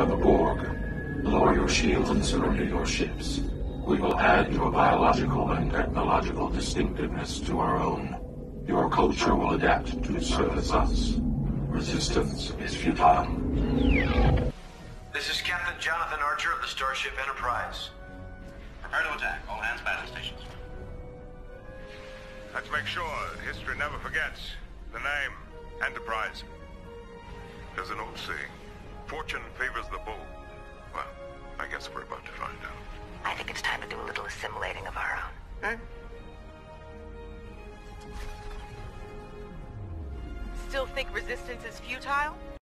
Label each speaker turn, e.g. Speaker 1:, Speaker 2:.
Speaker 1: are the Borg. Lower your shields and surrender your ships. We will add your biological and technological distinctiveness to our own. Your culture will adapt to service us. Resistance is futile.
Speaker 2: This is Captain Jonathan Archer of the Starship Enterprise. Prepare to attack. All hands battle stations.
Speaker 3: Let's make sure that history never forgets the name Enterprise. There's an old saying, fortune favors the bold. Well, We're about to find out.
Speaker 4: I think it's time to do a little assimilating of our own. Hmm?
Speaker 5: Still think resistance is futile?